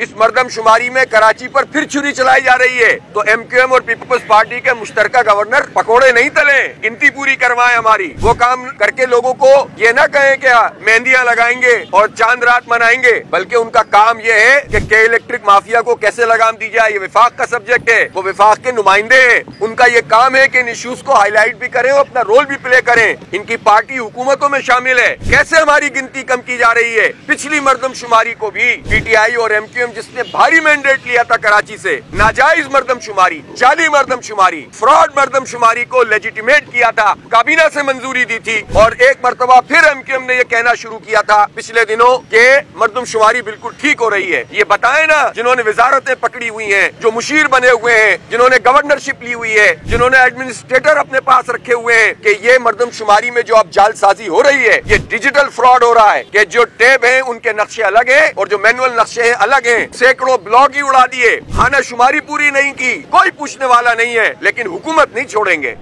इस मर्दमशुमारी में कराची पर फिर छुरी चलाई जा रही है। तो एमक्यूएम और पीपल्स पार्टी के मुश्तर गवर्नर पकोड़े नहीं तले। गिनती पूरी करवाए हमारी। वो काम करके लोगों को ये ना कहे क्या मेहंदियाँ लगाएँगे और चाँद रात मनाएँगे। बल्कि उनका काम ये है कि के इलेक्ट्रिक माफिया को कैसे लगाम दी जाए, ये विफाक का सब्जेक्ट है। वो विफाक के नुमाइंदे हैं। उनका ये काम है कि इन इश्यूज़ को हाईलाइट भी करें और अपना रोल भी प्ले करें। इनकी पार्टी हुकूमतों में शामिल है। कैसे हमारी गिनती कम की जा रही है? पिछली मर्दमशुमारी को भी पीटीआई और एमक्यूएम जिसने भारी मैंडेट लिया था कराची से। नाजायज मर्दमशुमारी जाली मर्दमशुमारी फ्रॉड मर्दमशुमारी को लेजिटिमेट किया था, काबीना से मंजूरी दी थी और एक मरतबा फिर एम ने यह कहना शुरू किया था पिछले दिनों के मर्दमशुमारी बिल्कुल ठीक हो रही है। ये बताए ना, जिन्होंने वजारतें पकड़ी हुई है, जो मुशीर बने हुए हैं, जिन्होंने गवर्नरशिप ली हुई है, जिन्होंने एडमिनिस्ट्रेटर अपने पास रखे हुए हैं कि ये मर्दमशुमारी में जो अब जालसाजी हो रही है, ये डिजिटल फ्रॉड हो रहा है, कि जो टेब है, उनके नक्शे अलग है और जो मैनुअल नक्शे हैं, अलग हैं। सैकड़ों ब्लॉक ही उड़ा दिए। खाना शुमारी पूरी नहीं की। कोई पूछने वाला नहीं है, लेकिन हुकूमत नहीं छोड़ेंगे।